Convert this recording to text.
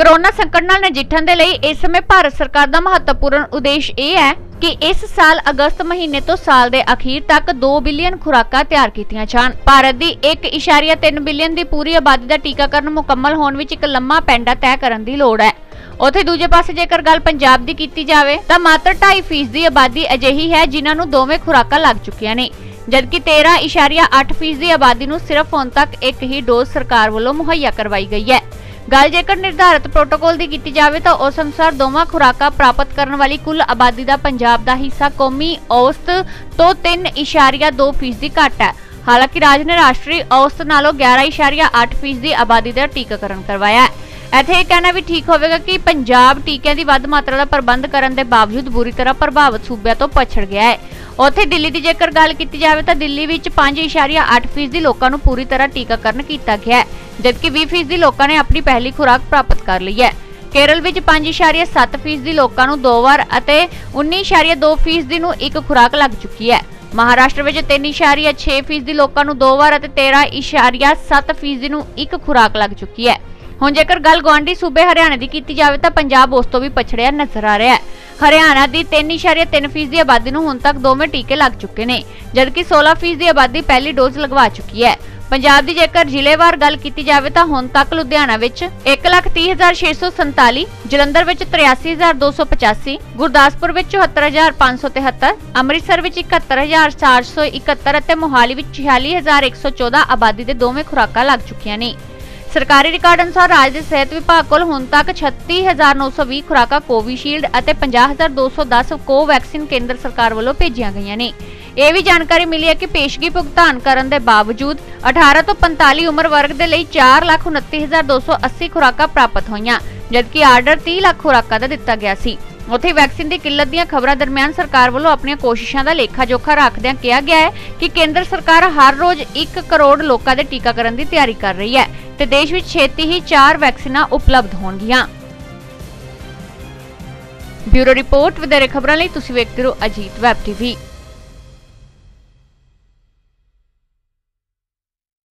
Corona ਸੰਕਟ ਨਾਲ ਨਜਿੱਠਣ ਦੇ ਲਈ ਇਸ ਸਮੇਂ ਭਾਰਤ ਸਰਕਾਰ ਦਾ ਮਹੱਤਵਪੂਰਨ ਉਦੇਸ਼ ਇਹ ਹੈ ਕਿ ਇਸ ਸਾਲ ਅਗਸਤ ਮਹੀਨੇ ਤੋਂ ਸਾਲ ਦੇ ਅਖੀਰ ਤੱਕ 2 ਬਿਲੀਅਨ ਖੁਰਾਕਾਂ ਤਿਆਰ ਕੀਤੀਆਂ ਜਾਣ। ਭਾਰਤ ਦੀ 1.3 ਬਿਲੀਅਨ ਦੀ ਪੂਰੀ ਆਬਾਦੀ ਦਾ ਟੀਕਾਕਰਨ ਮੁਕੰਮਲ ਹੋਣ ਵਿੱਚ ਇੱਕ ਲੰਮਾ ਪੈਂਡਾ ਤੈਅ ਕਰਨ ਦੀ ਲੋੜ ਹੈ। ਉਥੇ ਦੂਜੇ ਪਾਸੇ ਜੇਕਰ ਗੱਲ ਪੰਜਾਬ ਦੀ ਕੀਤੀ ਜਾਵੇ, ਤਾਂ ਮਾਤਰ 2.5% ਦੀ ਆਬਾਦੀ ਅਜਿਹੀ ਹੈ ਜਿਨ੍ਹਾਂ ਨੂੰ ਦੋਵੇਂ ਖੁਰਾਕਾਂ ਲੱਗ ਚੁੱਕੀਆਂ ਨੇ। ਜਦਕਿ 13.8% ਦੀ ਆਬਾਦੀ ਨੂੰ ਸਿਰਫ ਹੁਣ ਤੱਕ ਇੱਕ ਹੀ ਡੋਜ਼ ਸਰਕਾਰ ਵੱਲੋਂ ਮੁਹੱਈਆ ਕਰਵਾਈ ਗਈ ਹੈ। ਗੱਲ ਜੇਕਰ ਨਿਰਧਾਰਤ ਪ੍ਰੋਟੋਕੋਲ ਦੀ ਕੀਤੀ ਜਾਵੇ ਤਾਂ ਉਸ ਅਨੁਸਾਰ ਦੋਵਾਂ ਖੁਰਾਕਾਂ ਪ੍ਰਾਪਤ ਕਰਨ ਵਾਲੀ ਕੁੱਲ ਆਬਾਦੀ ਦਾ ਪੰਜਾਬ ਦਾ ਹਿੱਸਾ ਕੌਮੀ ਔਸਤ ਤੋਂ 3.2% ਦੀ ਘੱਟ ਹੈ। ਹਾਲਾਂਕਿ ਰਾਜ ਨੇ ਰਾਸ਼ਟਰੀ ਔਸਤ ਨਾਲੋਂ 11.8% ਦੀ ਆਬਾਦੀ ਦਾ ਟੀਕਾਕਰਨ ਕਰਵਾਇਆ ਹੈ। ਇੱਥੇ ਇਹ ਕਹਿਣਾ ਵੀ ਠੀਕ ਹੋਵੇਗਾ ਕਿ ਪੰਜਾਬ ਟੀਕਿਆਂ ਦੀ ਵੱਧ ਮਾਤਰਾ ਦਾ ਪ੍ਰਬੰਧ ਕਰਨ ਦੇ ਬਾਵਜੂਦ ਬੁਰੀ ਤਰ੍ਹਾਂ ਪ੍ਰਭਾਵਿਤ ਸੂਬਿਆਂ ਤੋਂ ਪਛੜ ਗਿਆ ਹੈ। ਉੱਥੇ ਦਿੱਲੀ ਦੀ ਜੇਕਰ ਗੱਲ ਕੀਤੀ ਜਾਵੇ ਤਾਂ ਦਿੱਲੀ ਵਿੱਚ 5.8% ਦੀ ਲੋਕਾਂ ਨੂੰ ਪੂਰੀ ਤਰ੍ਹਾਂ ਟੀਕਾਕਰਨ ਕੀਤਾ ਗਿਆ ਹੈ। ਜਦਕਿ 20% ਲੋਕਾਂ ਨੇ ਆਪਣੀ ਪਹਿਲੀ ਖੁਰਾਕ ਪ੍ਰਾਪਤ ਕਰ ਲਈ ਹੈ। ਕੇਰਲ ਵਿੱਚ 5.7% ਦੀ ਲੋਕਾਂ ਨੂੰ ਦੋ ਵਾਰ ਅਤੇ 19.2% ਦੀ ਨੂੰ ਇੱਕ ਖੁਰਾਕ ਲੱਗ ਚੁੱਕੀ ਹੈ। ਮਹਾਰਾਸ਼ਟਰ ਵਿੱਚ 3.6% ਲੋਕਾਂ ਨੂੰ ਦੋ ਵਾਰ ਅਤੇ 13.7% ਨੂੰ ਇੱਕ ਖੁਰਾਕ ਲੱਗ ਚੁੱਕੀ ਹੈ। ਹੁਣ ਜੇਕਰ ਗੱਲ ਗਵਾਂਢੀ ਸੂਬੇ ਹਰਿਆਣਾ ਦੀ ਕੀਤੀ ਜਾਵੇ ਤਾਂ ਪੰਜਾਬ ਉਸ ਤੋਂ ਵੀ ਪਛੜਿਆ ਨਜ਼ਰ ਆ ਰਿਹਾ ਹੈ। ਹਰਿਆਣਾ ਦੀ 3.3% ਦੀ ਆਬਾਦੀ ਨੂੰ ਹੁਣ ਤੱਕ ਦੋਵੇਂ ਟੀਕੇ ਲੱਗ ਚੁੱਕੇ ਨੇ, ਜਦਕਿ 16% ਦੀ ਆਬਾਦੀ ਪਹਿਲੀ ਡੋਜ਼ ਲਗਵਾ ਚੁੱਕੀ ਹੈ। ਪੰਜਾਬ ਦੀ ਜੇਕਰ ਜ਼ਿਲ੍ਹੇਵਾਰ ਗੱਲ ਕੀਤੀ ਜਾਵੇ ਤਾਂ ਹੁਣ ਤੱਕ ਲੁਧਿਆਣਾ ਵਿੱਚ 130647 ਜਲੰਧਰ ਵਿੱਚ 83285 ਗੁਰਦਾਸਪੁਰ ਵਿੱਚ 74573 ਅੰਮ੍ਰਿਤਸਰ ਵਿੱਚ 71471 ਅਤੇ ਮੋਹਾਲੀ ਵਿੱਚ 46114 ਆਬਾਦੀ ਦੇ ਦੋਵੇਂ ਖੁਰਾਕਾਂ ਲੱਗ ਚੁੱਕੀਆਂ ਨੇ। ਸਰਕਾਰੀ ਰਿਕਾਰਡ ਅਨੁਸਾਰ ਰਾਜ ਦੇ ਸਿਹਤ ਵਿਭਾਗ ਕੋਲ ਹੁਣ ਤੱਕ 36920 ਖੁਰਾਕਾਂ ਕੋਵਿਸ਼ੀਲਡ ਅਤੇ 50210 ਕੋਵੈਕਸਿਨ ਕੇਂਦਰ ਸਰਕਾਰ ਵੱਲੋਂ ਭੇਜੀਆਂ ਗਈਆਂ ਨੇ। ਇਹ ਵੀ ਜਾਣਕਾਰੀ ਮਿਲੀ ਹੈ ਕਿ ਪੇਸ਼ਗੀ ਭੁਗਤਾਨ ਕਰਨ ਦੇ ਬਾਵਜੂਦ 18 ਤੋਂ 45 ਉਮਰ ਵਰਗ ਦੇ ਲਈ 429280 ਖੁਰਾਕਾਂ ਪ੍ਰਾਪਤ ਹੋਈਆਂ, ਜਦਕਿ ਆਰਡਰ 30 ਲੱਖ ਖੁਰਾਕਾਂ ਦਾ ਦਿੱਤਾ ਗਿਆ ਸੀ। ਉੱਥੇ ਵੈਕਸੀਨ ਦੀ ਕਿੱਲਤ ਦੀਆਂ ਖਬਰਾਂ ਦਰਮਿਆਨ ਸਰਕਾਰ ਵੱਲੋਂ ਆਪਣੀਆਂ ਕੋਸ਼ਿਸ਼ਾਂ ਦਾ ਲੇਖਾ ਜੋਖਾ ਰੱਖਦਿਆਂ ਕਿਹਾ ਗਿਆ ਹੈ ਕਿ ਕੇਂਦਰ ਸਰਕਾਰ ਹਰ ਰੋਜ਼ 1 ਕਰੋੜ ਲੋਕਾਂ ਦੇ ਟੀਕਾਕਰਨ ਦੀ ਤਿਆਰੀ ਕਰ ਰਹੀ ਹੈ ਤੇ ਦੇਸ਼ ਵਿੱਚ ਛੇਤੀ ਹੀ 4 ਵੈਕਸੀਨਾਂ ਉਪਲਬਧ ਹੋਣਗੀਆਂ। ਬਿਊਰੋ ਰਿਪੋਰਟ, ਵਧੇਰੇ ਖਬਰਾਂ ਲਈ ਤੁਸੀਂ ਵੇਖਦੇ ਰਹੋ ਅਜੀਤ ਵੈਬ ਟੀਵੀ।